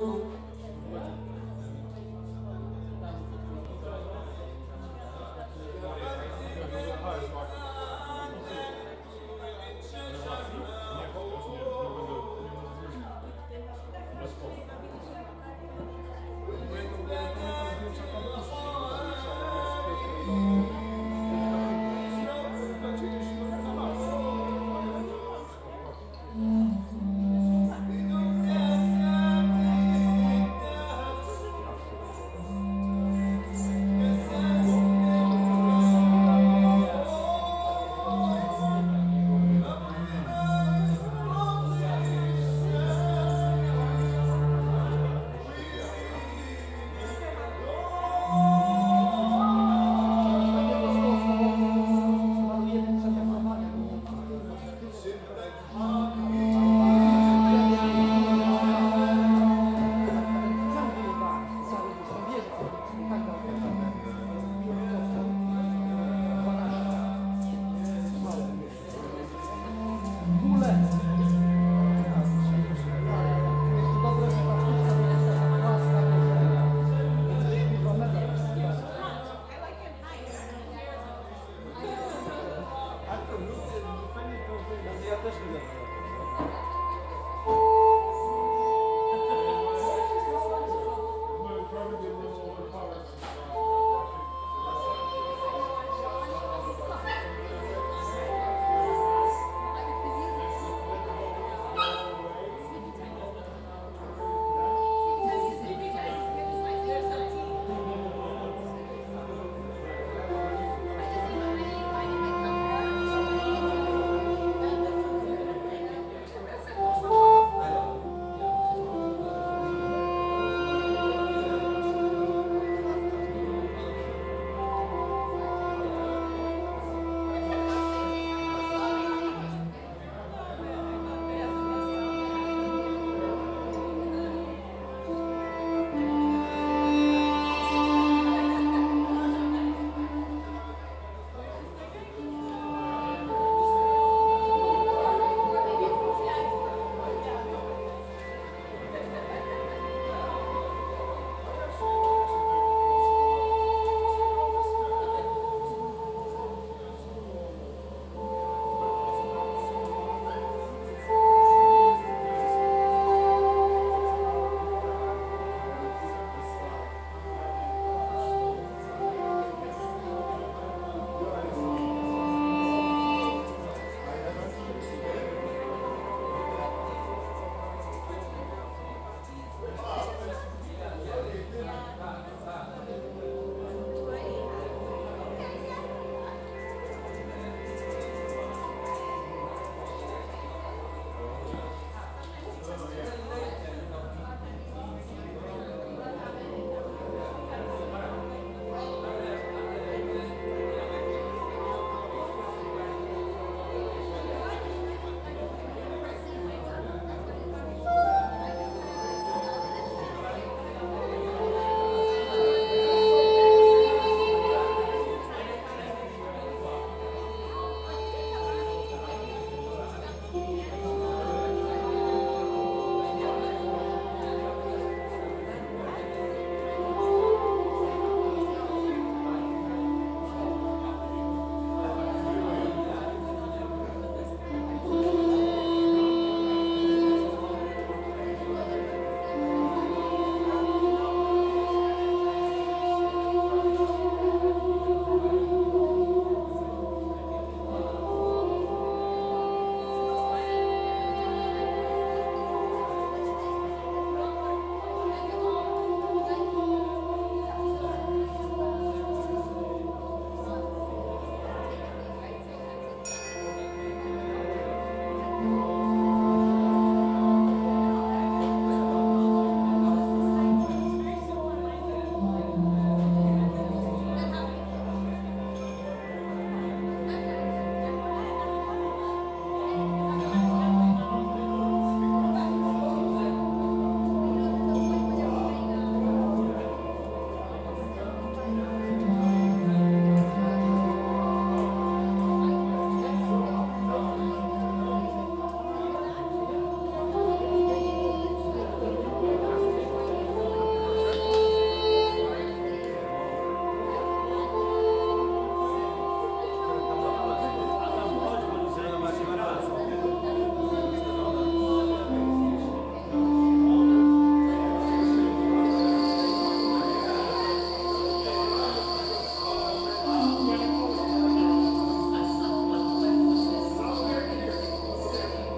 Oh.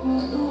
Oh,